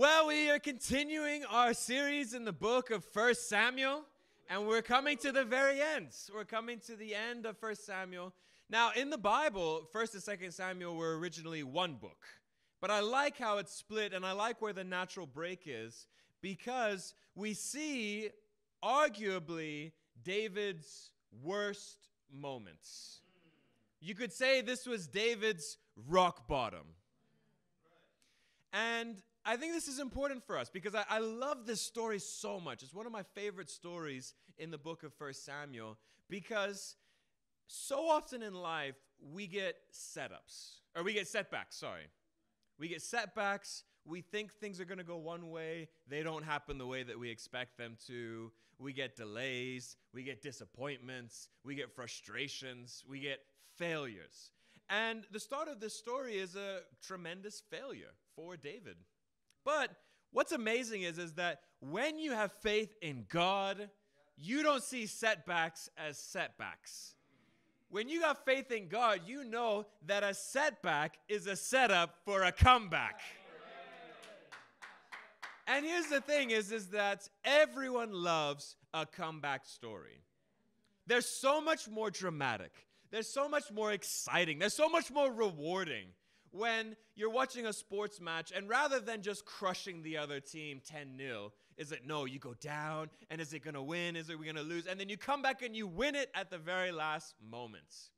Well, we are continuing our series in the book of First Samuel, and we're coming to the very end. We're coming to the end of First Samuel. Now, in the Bible, First and Second Samuel were originally one book, but I like how it's split, and I like where the natural break is because we see arguably David's worst moments. You could say this was David's rock bottom. And I think this is important for us because I, I, love this story so much. It's one of my favorite stories in the book of First Samuel because so often in life we get setups, or we get setbacks, sorry. We get setbacks. We think things are going to go one way. They don't happen the way that we expect them to. We get delays. We get disappointments. We get frustrations. We get failures. And the start of this story is a tremendous failure for David. But what's amazing is, is that when you have faith in God, you don't see setbacks as setbacks. When you got faith in God, you know that a setback is a setup for a comeback. And here's the thing is, is that everyone loves a comeback story. They're so much more dramatic. They're so much more exciting. They're so much more rewarding when you're watching a sports match and rather than just crushing the other team 10 0, is it no, you go down and is it going to win? Is it we going to lose? And then you come back and you win it at the very last moments.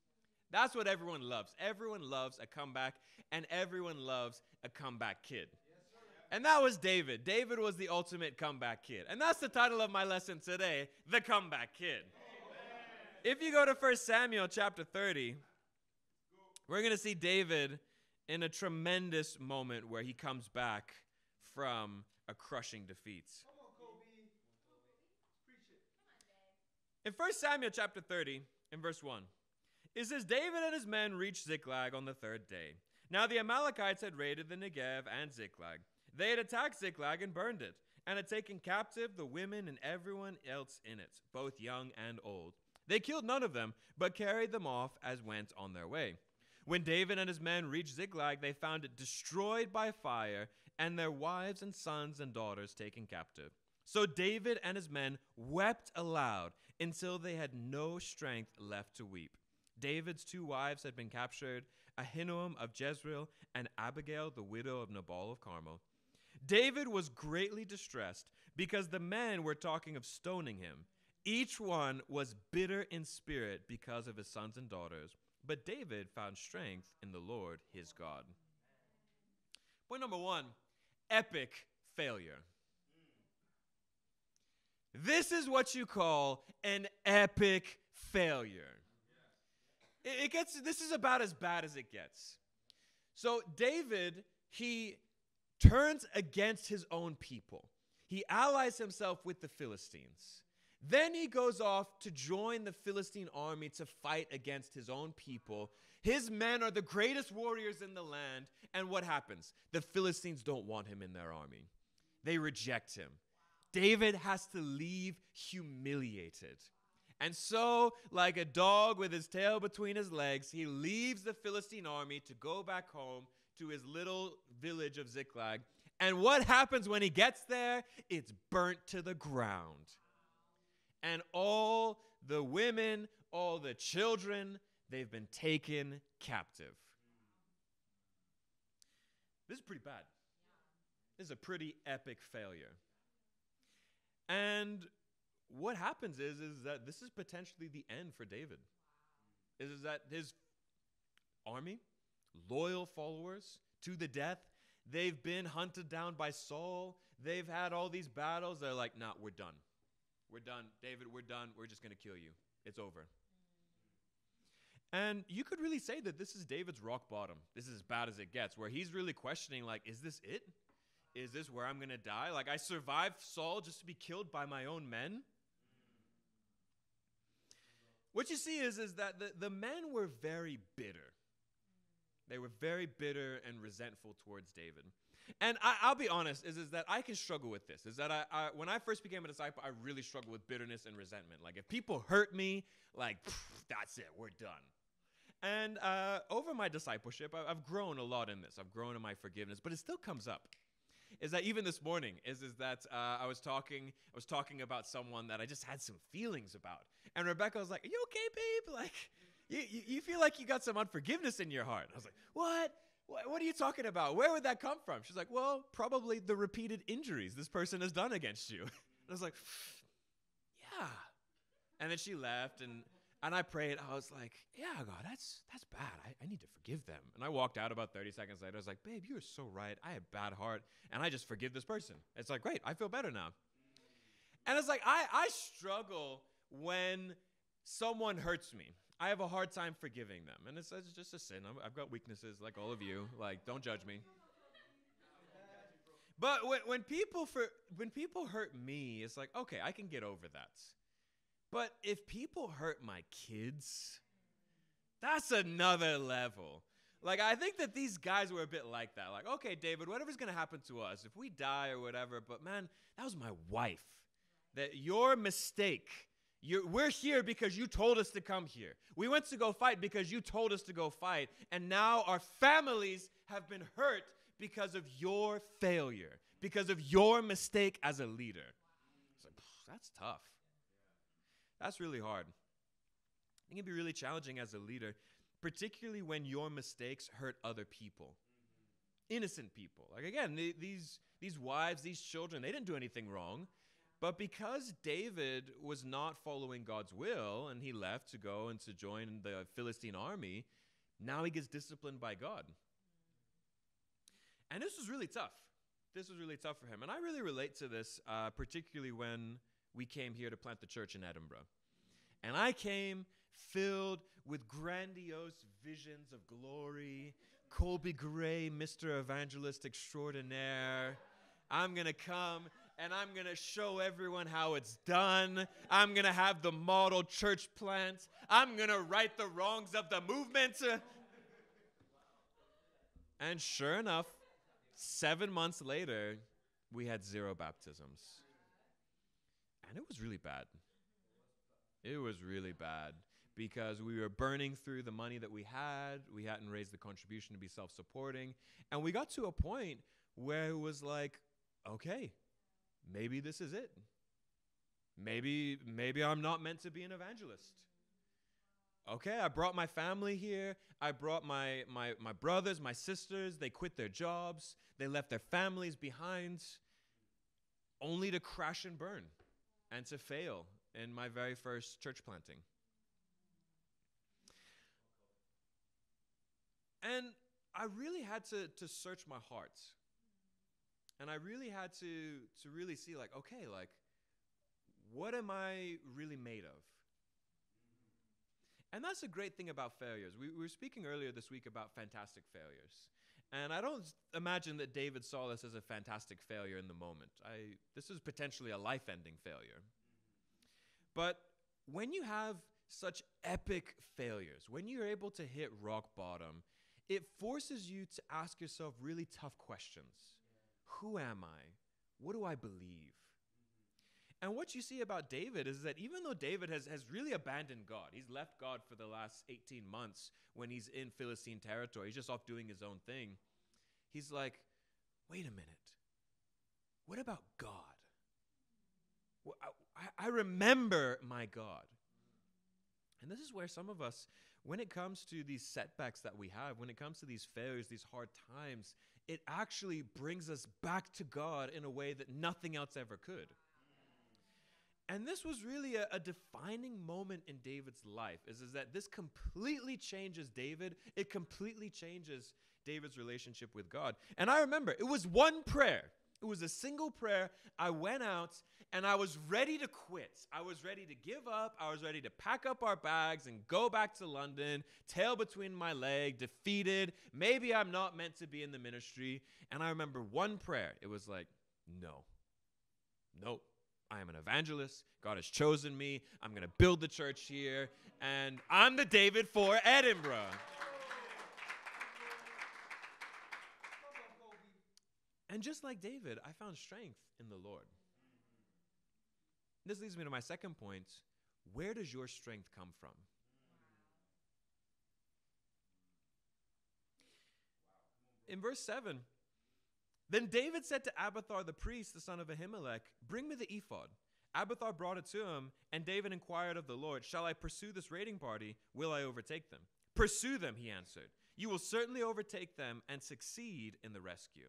That's what everyone loves. Everyone loves a comeback and everyone loves a comeback kid. And that was David. David was the ultimate comeback kid. And that's the title of my lesson today The Comeback Kid. If you go to 1 Samuel chapter 30, we're going to see David in a tremendous moment where he comes back from a crushing defeat. In 1 Samuel chapter 30, in verse 1, it says, David and his men reached Ziklag on the third day. Now the Amalekites had raided the Negev and Ziklag. They had attacked Ziklag and burned it, and had taken captive the women and everyone else in it, both young and old. They killed none of them, but carried them off as went on their way. When David and his men reached Ziklag, they found it destroyed by fire, and their wives and sons and daughters taken captive. So David and his men wept aloud until they had no strength left to weep. David's two wives had been captured Ahinoam of Jezreel and Abigail, the widow of Nabal of Carmel. David was greatly distressed because the men were talking of stoning him. Each one was bitter in spirit because of his sons and daughters. But David found strength in the Lord his God. Point number one epic failure. This is what you call an epic failure. It gets this is about as bad as it gets. So David, he turns against his own people. He allies himself with the Philistines. Then he goes off to join the Philistine army to fight against his own people. His men are the greatest warriors in the land. And what happens? The Philistines don't want him in their army, they reject him. David has to leave humiliated. And so, like a dog with his tail between his legs, he leaves the Philistine army to go back home to his little village of Ziklag. And what happens when he gets there? It's burnt to the ground and all the women, all the children, they've been taken captive. This is pretty bad. This is a pretty epic failure. And what happens is, is that this is potentially the end for David. Is, is that his army, loyal followers to the death, they've been hunted down by Saul. They've had all these battles. They're like, nah, we're done. We're done. David, we're done. We're just going to kill you. It's over. And you could really say that this is David's rock bottom. This is as bad as it gets, where he's really questioning, like, is this it? Is this where I'm going to die? Like, I survived Saul just to be killed by my own men? What you see is, is that the, the men were very bitter. They were very bitter and resentful towards David. And I, will be honest, is, is that I can struggle with this. Is that I, I, when I first became a disciple, I really struggled with bitterness and resentment. Like if people hurt me, like that's it, we're done. And uh, over my discipleship, I, I've grown a lot in this. I've grown in my forgiveness, but it still comes up. is that even this morning is is that uh, I was talking I was talking about someone that I just had some feelings about, and Rebecca was like, "Are you okay, babe? Like, you, you, you feel like you got some unforgiveness in your heart?" I was like, "What? What? Are you talking about? Where would that come from?" She's like, "Well, probably the repeated injuries this person has done against you." And I was like, "Yeah," and then she left and. And I prayed. I was like, "Yeah, God, that's that's bad. I, I need to forgive them." And I walked out about 30 seconds later. I was like, "Babe, you are so right. I have a bad heart, and I just forgive this person." It's like, great. I feel better now. And it's like I I struggle when someone hurts me. I have a hard time forgiving them, and it's, it's just a sin. i have got weaknesses, like all of you. Like, don't judge me. But when, when people for when people hurt me, it's like, okay, I can get over that. But if people hurt my kids, that's another level. Like, I think that these guys were a bit like that. Like, okay, David, whatever's to happen to us, if we die or whatever, but man, that was my wife. That your mistake, you're, we're here because you told us to come here. We went to go fight because you told us to go fight. And now our families have been hurt because of your failure, because of your mistake as a leader. It's like, that's tough. That's really hard. It can be really challenging as a leader, particularly when your mistakes hurt other people, innocent people. Like again, these these wives, these children, they didn't do anything wrong. But because David was not following God's will and he left to go and to join the Philistine army, now he gets disciplined by God. And this was really tough. This was really tough for him. And I really relate to this, uh, particularly when we came here to plant the church in Edinburgh. And I came filled with grandiose visions of glory. Kolbe Gray, Mr. Evangelist Extraordinaire. I'm going to come and I'm going to show everyone how it's done. I'm going to have the model church plant. I'm going to right the wrongs of the movement. And sure enough, seven months later, we had zero baptisms. And it was really bad. It was really bad because we were burning through the money that we had. We hadn't raised the contribution to be self supporting. And we got to a point where it was like, okay, maybe this is it. Maybe, maybe I'm not meant to be an evangelist. Okay, I brought my family here. I brought my, my, my brothers, my sisters. They quit their jobs. They left their families behind only to crash and burn and to fail in my very first church planting. And I really had to, to search my heart. And I really had to, to really see, like, okay, like, what am I really made of? And that's a great thing about failures. We, we were speaking earlier this week about fantastic failures. And I don't imagine that David saw this as a fantastic failure in the moment. I, this is potentially a life ending failure. But when you have such epic failures, when you're able to hit rock bottom, it forces you to ask yourself really tough questions. Who am I? What do I believe? And what you see about David is that even though David has, has really abandoned God, he's left God for the last 18 months when he's in Philistine territory, he's just off doing his own thing. He's like, wait a minute. What about God? Well, I, I remember my God. And this is where some of us, when it comes to these setbacks that we have, when it comes to these failures, these hard times, it actually brings us back to God in a way that nothing else ever could. And this was really a, a, defining moment in David's life, is, is that this completely changes David. It completely changes David's relationship with God. And I remember it was one prayer. It was a single prayer. I went out and I was ready to quit. I was ready to give up. I was ready to pack up our bags and go back to London, tail between my leg, defeated. Maybe I'm not meant to be in the ministry. And I remember one prayer. It was like, no, nope. I am an evangelist. God has chosen me. I'm going to build the church here. And I'm the David for Edinburgh. And just like David, I found strength in the Lord. This leads me to my second point. Where does your strength come from? In verse 7, Then David said to Abiathar the priest, the son of Ahimelech, Bring me the ephod. Abiathar brought it to him, and David inquired of the Lord, Shall I pursue this raiding party? Will I overtake them? Pursue them, he answered. You will certainly overtake them and succeed in the rescue.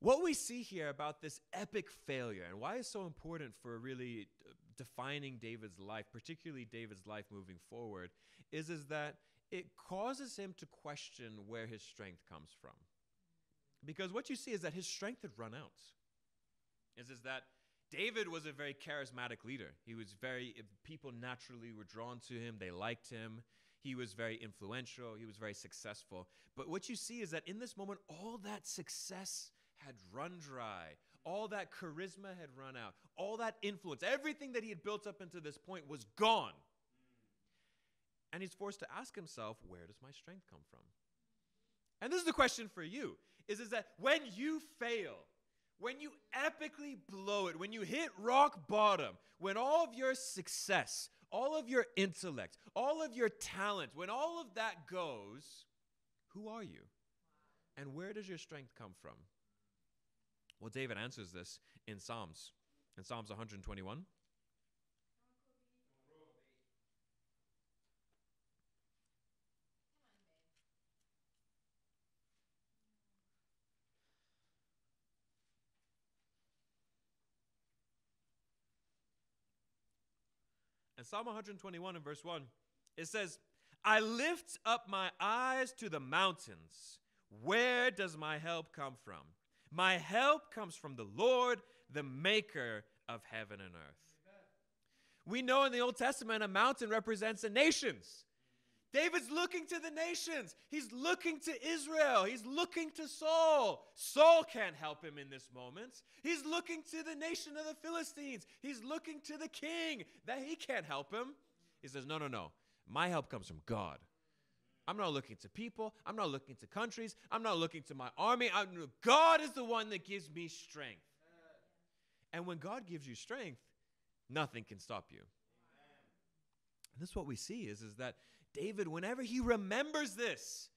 What we see here about this epic failure and why it's so important for really uh, defining David's life, particularly David's life moving forward, is, is that it causes him to question where his strength comes from. Because what you see is that his strength had run out. Is, is that David was a very charismatic leader. He was very, people naturally were drawn to him, they liked him. He was very influential, he was very successful. But what you see is that in this moment, all that success had run dry. All that charisma had run out. All that influence, everything that he had built up until this point was gone. And he's forced to ask himself, where does my strength come from? And this is the question for you is, is that when you fail, when you epically blow it, when you hit rock bottom, when all of your success, all of your intellect, all of your talent, when all of that goes, who are you? And where does your strength come from? Well, David answers this in Psalms, in Psalms 121. And Psalm 121 and verse 1, it says, I lift up my eyes to the mountains. Where does my help come from? My help comes from the Lord, the maker of heaven and earth. We know in the Old Testament a mountain represents the nations. David's looking to the nations. He's looking to Israel. He's looking to Saul. Saul can't help him in this moment. He's looking to the nation of the Philistines. He's looking to the king that he can't help him. He says, No, no, no. My help comes from God. I'm not looking to people. I'm not looking to countries. I'm not looking to my army. I'm, God is the one that gives me strength. And when God gives you strength, nothing can stop you. And this is what we see is, is that David, whenever he remembers this,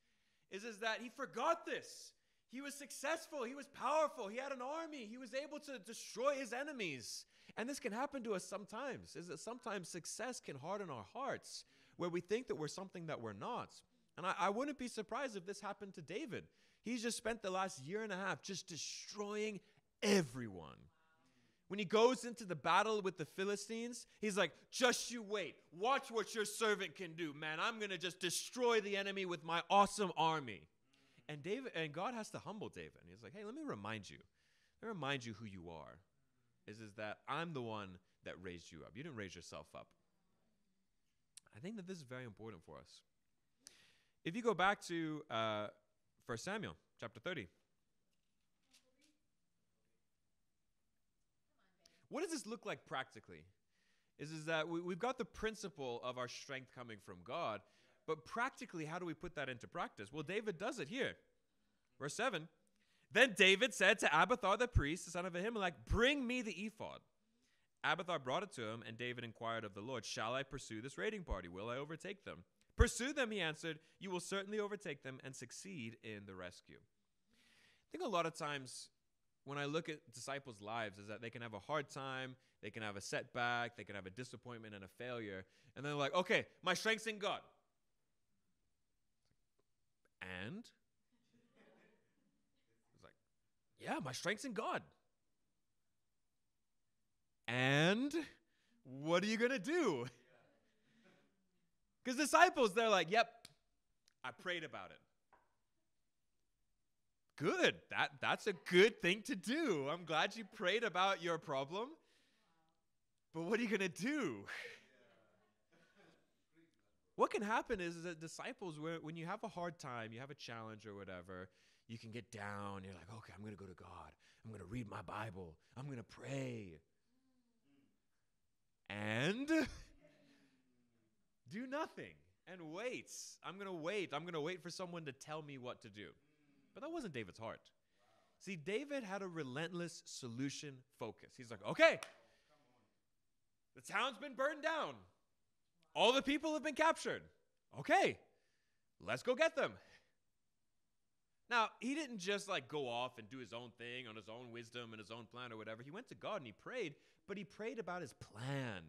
is, is that he forgot this. He was successful. He was powerful. He had an army. He was able to destroy his enemies. And this can happen to us sometimes. Is that sometimes success can harden our hearts where we think that we're something that we're not. And I, I wouldn't be surprised if this happened to David. He's just spent the last year and a half just destroying everyone. When he goes into the battle with the Philistines, he's like, just you wait. Watch what your servant can do, man. I'm going to just destroy the enemy with my awesome army. And David and God has to humble David. He's like, hey, let me remind you. Let me remind you who you are. Is, is that I'm the one that raised you up. You didn't raise yourself up. I think that this is very important for us. If you go back to uh, 1 Samuel chapter 30, what does this look like practically? Is, is that we, we've got the principle of our strength coming from God, but practically, how do we put that into practice? Well, David does it here. Verse 7 Then David said to Abiathar the priest, the son of Ahimelech, Bring me the ephod. Abiathar brought it to him, and David inquired of the Lord, Shall I pursue this raiding party? Will I overtake them? Pursue them, he answered. You will certainly overtake them and succeed in the rescue. I think a lot of times when I look at disciples' lives is that they can have a hard time, they can have a setback, they can have a disappointment and a failure, and they're like, okay, my strength's in God. And? It's like, yeah, my strength's in God. And what are you going to do? Because disciples, they're like, yep, I prayed about it. Good. That, that's a good thing to do. I'm glad you prayed about your problem. But what are you going to do? what can happen is, is that disciples, when you have a hard time, you have a challenge or whatever, you can get down. You're like, okay, I'm going to go to God. I'm going to read my Bible. I'm going to pray. And do nothing and wait. I'm going to wait. I'm going to wait for someone to tell me what to do. But that wasn't David's heart. See, David had a relentless solution focus. He's like, okay, the town's been burned down, all the people have been captured. Okay, let's go get them. Now, he didn't just like go off and do his own thing on his own wisdom and his own plan or whatever. He went to God and he prayed, but he prayed about his plan.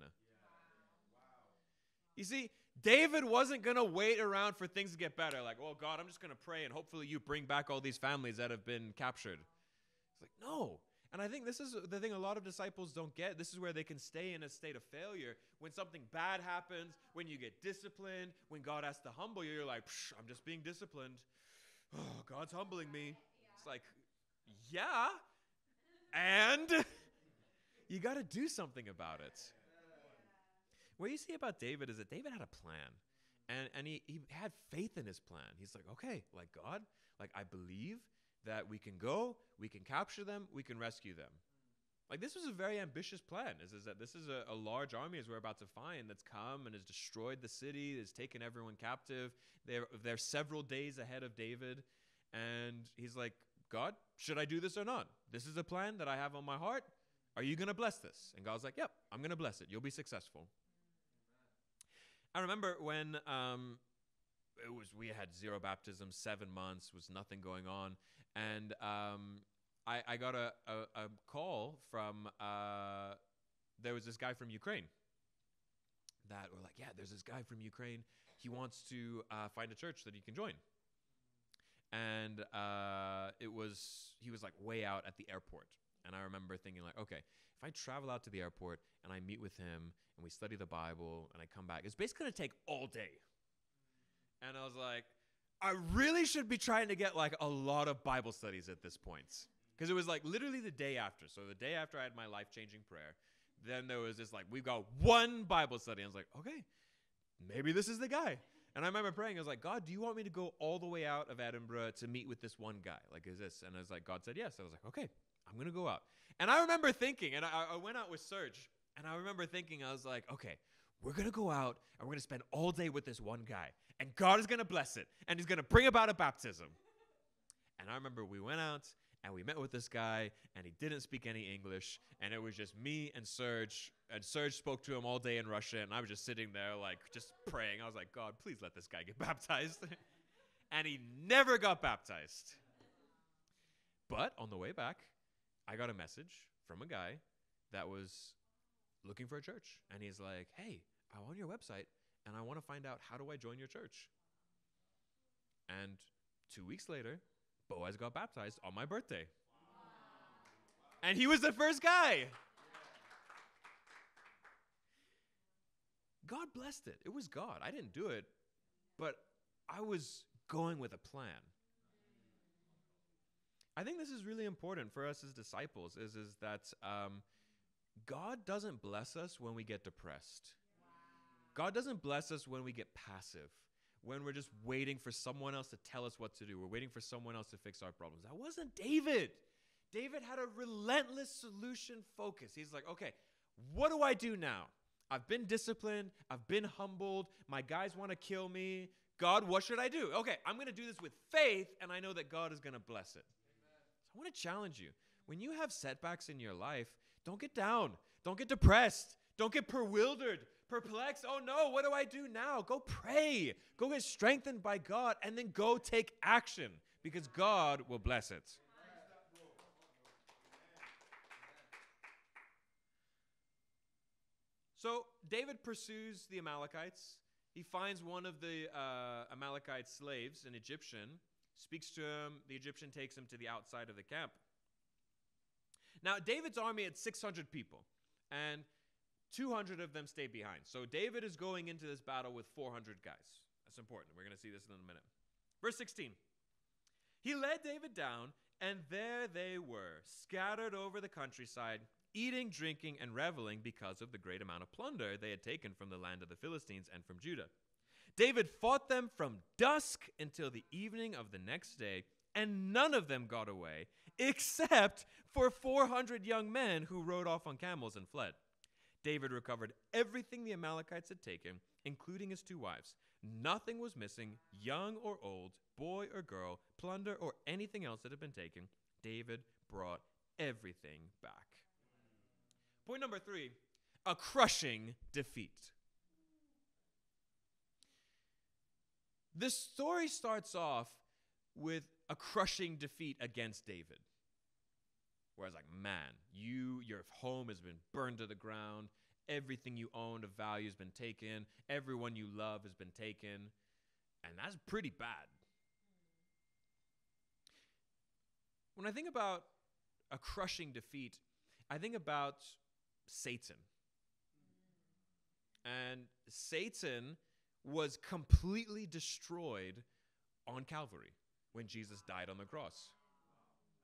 You see, David wasn't going to wait around for things to get better. Like, oh, God, I'm just going to pray and hopefully you bring back all these families that have been captured. It's like, no. And I think this is the thing a lot of disciples don't get. This is where they can stay in a state of failure. When something bad happens, when you get disciplined, when God has to humble you, you're like, I'm just being disciplined. Oh, God's humbling me. It's like, yeah. And you got to do something about it. What you see about David is that David had a plan. And, and he, he had faith in his plan. He's like, okay, like God, like I believe that we can go, we can capture them, we can rescue them. Like this was a very ambitious plan. Is, is that this is a, a, large army as we're about to find that's come and has destroyed the city, has taken everyone captive. They're they're several days ahead of David, and he's like, God, should I do this or not? This is a plan that I have on my heart. Are you gonna bless this? And God's like, Yep, I'm gonna bless it. You'll be successful. I remember when um, it was we had zero baptisms, seven months, was nothing going on, and um, I, I got a, a, a call from uh, there was this guy from Ukraine that were like, yeah, there's this guy from Ukraine. He wants to uh, find a church that he can join. And uh, it was he was like way out at the airport, and I remember thinking like, okay, if I travel out to the airport and I meet with him and we study the Bible and I come back, it's basically gonna take all day. And I was like, I really should be trying to get like a lot of Bible studies at this point. Because it was like literally the day after. So the day after I had my life changing prayer, then there was this like, we've got one Bible study. And I was like, okay, maybe this is the guy. And I remember praying, I was like, God, do you want me to go all the way out of Edinburgh to meet with this one guy? Like, is this? And I was like, God said yes. I was like, okay, I'm going to go out. And I remember thinking, and I, I went out with Serge, and I remember thinking, I was like, okay, we're going to go out and we're going to spend all day with this one guy and God is going to bless it and he's going to bring about a baptism. And I remember we went out and we met with this guy and he didn't speak any English and it was just me and Serge and Serge spoke to him all day in Russian and I was just sitting there like just praying. I was like, God, please let this guy get baptized. and he never got baptized. But on the way back, I got a message from a guy that was looking for a church and he's like, "Hey, I'm on your website and I want to find out how do I join your church. And two weeks later, Boaz got baptized on my birthday. And he was the first guy. God blessed it. It was God. I didn't do it, but I was going with a plan. I think this is really important for us as disciples is, is that um, God doesn't bless us when we get depressed. God doesn't bless us when we get passive, when we're just waiting for someone else to tell us what to do. We're waiting for someone else to fix our problems. That wasn't David. David had a relentless solution focus. He's like, okay, what do I do now? I've been disciplined. I've been humbled. My guys want to kill me. God, what should I do? Okay, I'm going to do this with faith, and I know that God is going to bless it. I want to challenge you. When you have setbacks in your life, don't get down. Don't get depressed. Don't get bewildered perplexed. Oh no, what do I do now? Go pray. Go get strengthened by God and then go take action because God will bless it. So David pursues the Amalekites. He finds one of the uh, Amalekite slaves, an Egyptian, speaks to him. The Egyptian takes him to the outside of the camp. Now, David's army had 600 people, and 200 of them stay behind. So David is going into this battle with 400 guys. That's important. We're going to see this in a minute. Verse 16. He led David down, and there they were, scattered over the countryside, eating, drinking, and reveling because of the great amount of plunder they had taken from the land of the Philistines and from Judah. David fought them from dusk until the evening of the next day, and none of them got away, except for 400 young men who rode off on camels and fled. David recovered everything the Amalekites had taken, including his two wives. Nothing was missing, young or old, boy or girl, plunder or anything else that had been taken. David brought everything back. Point number three a crushing defeat. This story starts off with a crushing defeat against David. Where I was like, man, you, your home has been burned to the ground. Everything you owned of value has been taken. Everyone you love has been taken. And that's pretty bad. When I think about a crushing defeat, I think about Satan. And Satan was completely destroyed on Calvary when Jesus died on the cross.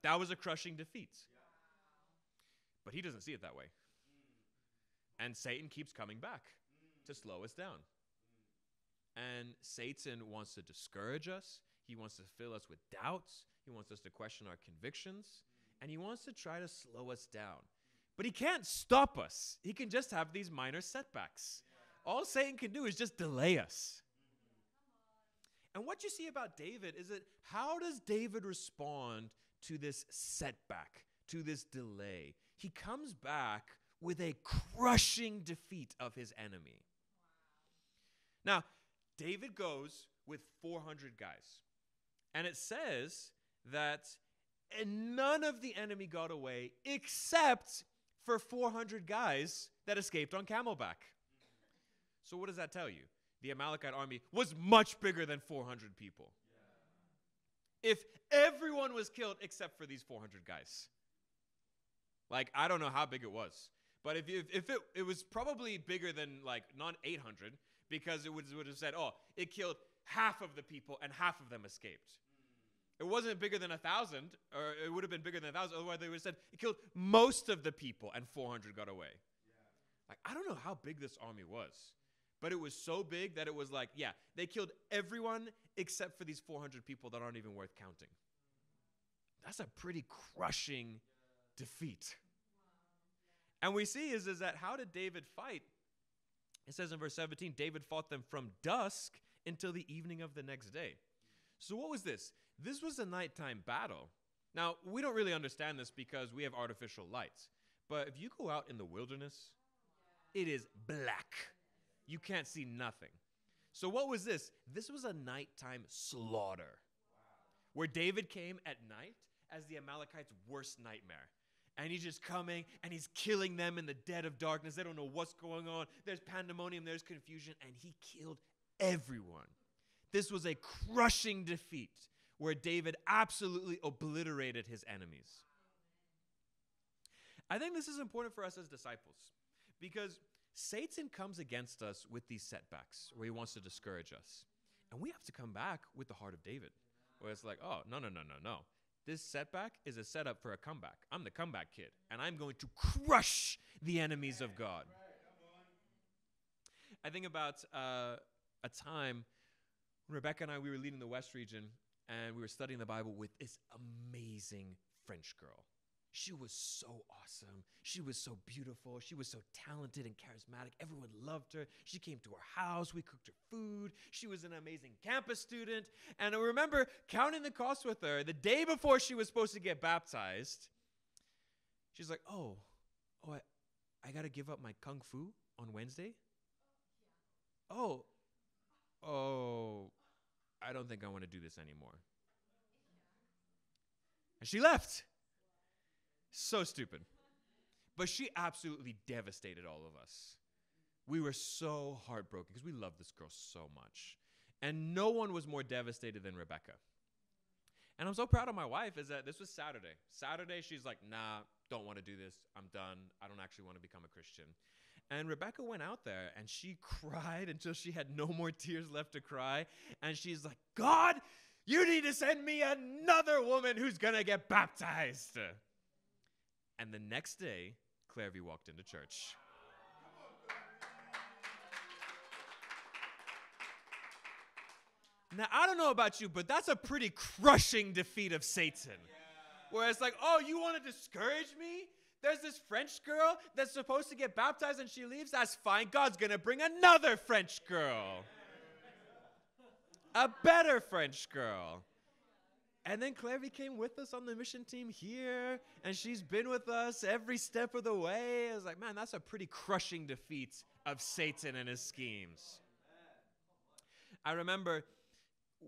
That was a crushing defeat. But he doesn't see it that way. And Satan keeps coming back to slow us down. And Satan wants to discourage us. He wants to fill us with doubts. He wants us to question our convictions. And he wants to try to slow us down. But he can't stop us. He can just have these minor setbacks. All Satan can do is just delay us. And what you see about David is that how does David respond to this setback, to this delay? He comes back with a crushing defeat of his enemy. Now, David goes with 400 guys. And it says that none of the enemy got away except for 400 guys that escaped on camelback. So, what does that tell you? The Amalekite army was much bigger than 400 people. If everyone was killed except for these 400 guys, like, I don't know how big it was. But if, if, if it, it was probably bigger than like not 800 because it would, would have said, oh, it killed half of the people and half of them escaped. Mm. It wasn't bigger than a thousand, or it would have been bigger than a thousand. Otherwise, they would have said it killed most of the people and 400 got away. Yeah. Like, I don't know how big this army was, but it was so big that it was like, yeah, they killed everyone except for these 400 people that aren't even worth counting. That's a pretty crushing defeat. And we see is, is that how did David fight? It says in verse 17, David fought them from dusk until the evening of the next day. So, what was this? This was a nighttime battle. Now, we don't really understand this because we have artificial lights. But if you go out in the wilderness, it is black. You can't see nothing. So, what was this? This was a nighttime slaughter where David came at night as the Amalekites' worst nightmare. And he's just coming and he's killing them in the dead of darkness. They don't know what's going on. There's pandemonium, there's confusion, and he killed everyone. This was a crushing defeat where David absolutely obliterated his enemies. I think this is important for us as disciples because Satan comes against us with these setbacks where he wants to discourage us. And we have to come back with the heart of David, where it's like, oh, no, no, no, no, no. This setback is a setup for a comeback. I'm the comeback kid, and I'm going to crush the enemies of God. I think about uh, a time Rebecca and I we were leading the West region, and we were studying the Bible with this amazing French girl. She was so awesome. She was so beautiful. She was so talented and charismatic. Everyone loved her. She came to our house. We cooked her food. She was an amazing campus student. And I remember counting the cost with her the day before she was supposed to get baptized. She's like, Oh, oh, I, I got to give up my kung fu on Wednesday? Oh, oh, I don't think I want to do this anymore. And she left. So stupid. But she absolutely devastated all of us. We were so heartbroken because we loved this girl so much. And no one was more devastated than Rebecca. And I'm so proud of my wife is that this was Saturday. Saturday, she's like, nah, don't want to do this. I'm done. I don't actually want to become a Christian. And Rebecca went out there and she cried until she had no more tears left to cry. And she's like, God, you need to send me another woman who's going to get baptized. And the next day, Clairvy walked into church. Now, I don't know about you, but that's a pretty crushing defeat of Satan. Where it's like, oh, you want to discourage me? There's this French girl that's supposed to get baptized and she leaves. That's fine. God's going to bring another French girl, a better French girl. And then Claire came with us on the mission team here, and she's been with us every step of the way. I was like, man, that's a pretty crushing defeat of Satan and his schemes. I remember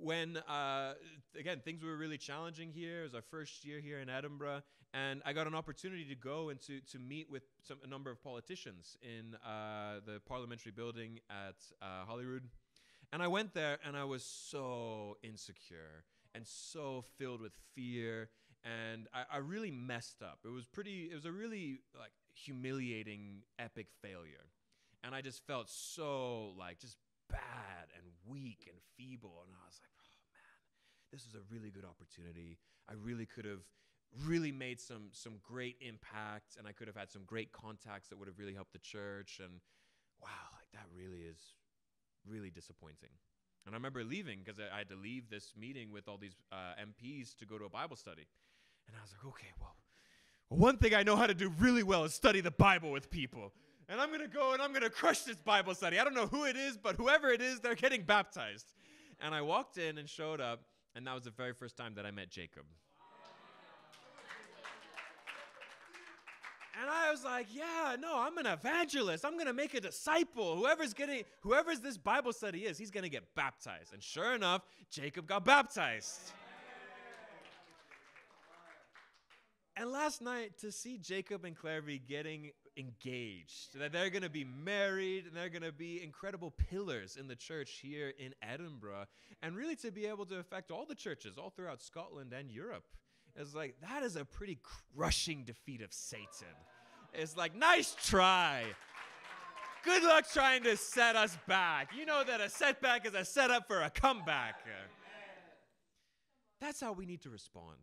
when uh, again things were really challenging here. It was our first year here in Edinburgh, and I got an opportunity to go and to to meet with some a number of politicians in uh, the parliamentary building at uh, Holyrood. And I went there, and I was so insecure and so filled with fear, and I, I really messed up. It was pretty. It was a really like humiliating, epic failure, and I just felt so like just bad and weak and feeble. And I was like, oh man, this was a really good opportunity. I really could have really made some some great impact and I could have had some great contacts that would have really helped the church and wow, like that really is really disappointing. And I remember leaving because I, had to leave this meeting with all these uh, MPs to go to a Bible study. And I was like, okay, well, one thing I know how to do really well is study the Bible with people and I'm going to go and I'm going to crush this Bible study. I don't know who it is, but whoever it is, they're getting baptized. And I walked in and showed up, and that was the very first time that I met Jacob. And I was like, yeah, no, I'm an evangelist. I'm going to make a disciple. Whoever's getting whoever's this Bible study is, he's going to get baptized. And sure enough, Jacob got baptized. And last night to see Jacob and Claire be getting engaged, that they're going to be married, and they're going to be incredible pillars in the church here in Edinburgh, and really to be able to affect all the churches all throughout Scotland and Europe. It's like, that is a pretty crushing defeat of Satan. It's like, nice try. Good luck trying to set us back. You know that a setback is a setup for a comeback. That's how we need to respond.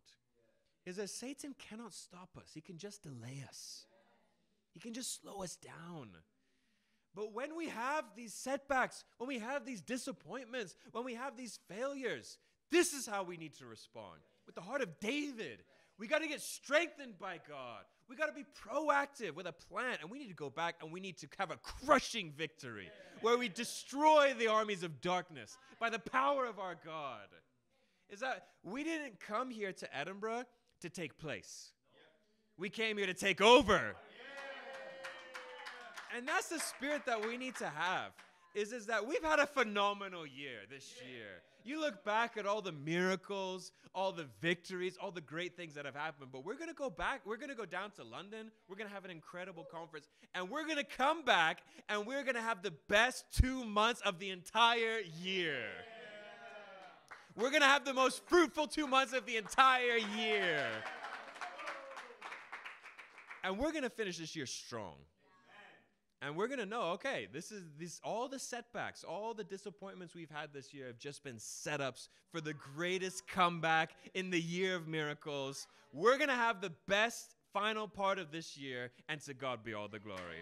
Is that Satan cannot stop us. He can just delay us. He can just slow us down. But when we have these setbacks, when we have these disappointments, when we have these failures, this is how we need to respond. With the heart of David, we got to get strengthened by God. We got to be proactive with a plan, and we need to go back and we need to have a crushing victory where we destroy the armies of darkness by the power of our God. Is that we didn't come here to Edinburgh to take place, we came here to take over. And that's the spirit that we need to have. Is, is that we've had a phenomenal year this year. You look back at all the miracles, all the victories, all the great things that have happened, but we're going to go back. We're going to go down to London. We're going to have an incredible conference, and we're going to come back and we're going to have the best two months of the entire year. We're going to have the most fruitful two months of the entire year. And we're going to finish this year strong and we're to know okay this is this all the setbacks all the disappointments we've had this year have just been setups for the greatest comeback in the year of miracles. We're to have the best final part of this year and to god be all the glory